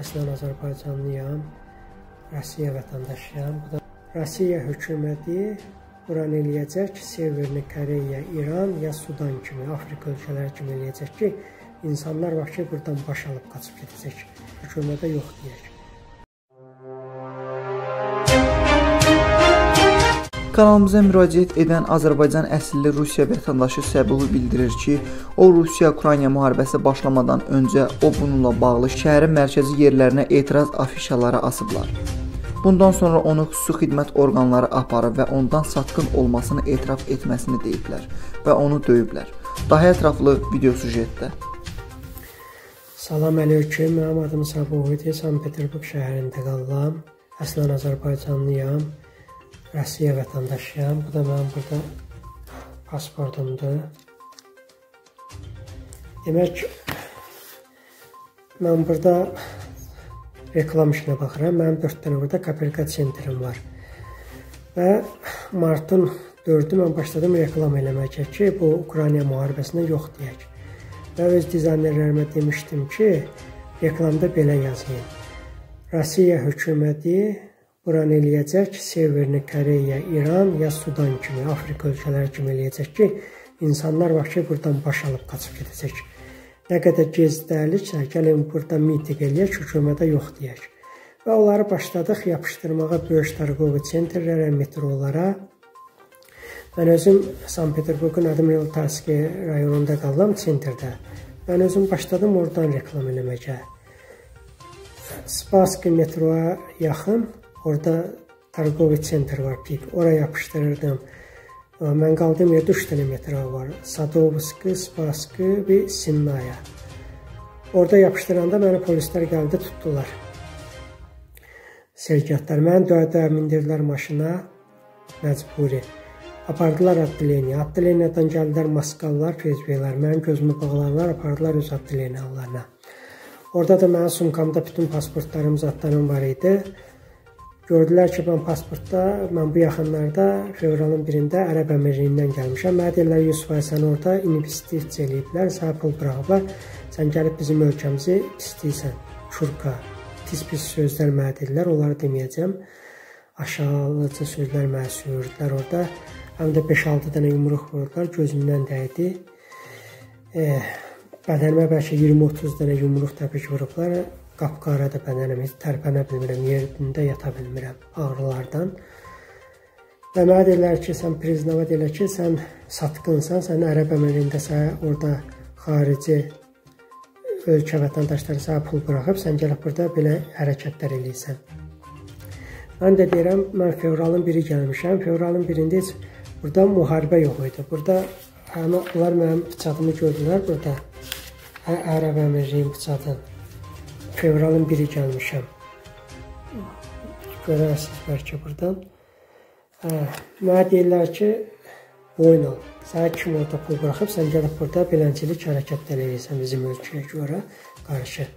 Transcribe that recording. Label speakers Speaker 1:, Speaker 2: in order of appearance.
Speaker 1: əslən Azərbaycanlıyam, Rusiya vətəndaşıyam. Bu da Rusiya hökuməti buran eləyəcək ki, Severni Koreya, İran ya Sudan kimi, Afrika ölkələri kimi eləyəcək ki, insanlar vəhşi buradan baş alıb qaçıb gedəcək. Hökumətə yox deyək.
Speaker 2: Kanalımıza müraciət edən Azərbaycan əsilli Rusiya vətəndaşı Səbuhu bildirir ki, o Rusiya-Ukrayna müharibəsi başlamadan öncə o bununla bağlı şəhərin mərkəzi yerlərinə etiraz afişaları asıblar. Bundan sonra onu xüsusi xidmət orqanları aparıb və ondan satqın olmasını etiraf etməsini deyiblər və onu döyüblər. Daha ətraflı video sujetdə.
Speaker 1: Salam əleykum. Mənim adım Səbuhidir. Sankt-Peterburq şəhərində qalıram. Əslən Azərbaycanlıyam. Rusiya vətəndaşıyam. Bu da mənim burada pasportumdur. Demək, mən burada reklam işinə baxıram. Mənim 4 dənə burada Kapelka sentrim var. Və martın 4-ü mən başladım reklam eləməyə ki, bu Ukrayna müharibəsinə yox deyək. Və öz dizaynerlərimə demişdim ki, reklamda belə yazayım. Rusiya hökuməti buranı eləyəcək ki, Severni Koreya, İran ya Sudan kimi, Afrika ölkələri kimi eləyəcək ki, insanlar bax ki, buradan baş alıb qaçıb gedəcək. Nə qədər gezdəliksə, gəlin burada miting eləyək, hökumətə yox deyək. Və onları başladıq yapışdırmağa böyük tarqovi centrlərə, metrolara. Mən özüm Sankt-Peterburqun Admiral Tarski rayonunda qalıram, sentrdə. Mən özüm başladım oradan reklam eləməyə. Spassky metroya yaxın Orada Targovi sentr var, pik. Oraya yapışdırırdım. Mən qaldığım yerdə 3 dənə metro var. Sadovski, Spassky və Sinnaya. Orada yapışdıranda məni polislər gəldi, tutdular. Sergətlər məni döydə mindirdilər maşına məcburi. Apardılar atdileniya. Atdileniyadan gəldilər maskallar, fezbeylər. Mənim gözümü bağladılar, apardılar öz atdileniyalarına. Orada da mənim sumkamda bütün pasportlarım, zadlarım var idi. Gördülər ki, mən pasportda, mən bu yaxınlarda fevralın 1-də Ərəb Əmirliyindən gəlmişəm. Mənə deyirlər, Yusuf ay səni orada investisiya eləyiblər, sənə pul buraxıblar. Sən gəlib bizim ölkəmizi pisləyirsən. Çurka, pis-pis sözlər mənə dedilər, onları deməyəcəm. Aşağılıcı sözlər mənə söyürdülər orada. Həm də 5-6 dənə yumruq vurdular, gözümdən dəydi. E, bədənimə bəlkə 20-30 dənə yumruq təpik vurublar. Qapqaradır bədənim, heç tərpənə bilmirəm, yerində yata bilmirəm ağrılardan. Və mənə deyirlər ki, sən priznava deyirlər ki, sən satqınsan, sən ərəb əməlində sənə orada xarici ölkə vətəndaşları sənə pul buraxıb, sən gəlib burada belə hərəkətlər eləyirsən. Mən də deyirəm, mən fevralın 1-i gəlmişəm. Fevralın 1-də heç burada müharibə yox idi. Burada həmin onlar mənim bıçağımı gördülər burada. Ərəb əmirliyin bıçağını fevralın 1-i gəlmişəm. Görərsiniz bəlkə buradan. Hə, mənə deyirlər ki, boyun al. Sənə kim orada pul buraxıb, sən gəlib burada beləncilik hərəkətlər edirsən bizim ölkəyə görə qarşı.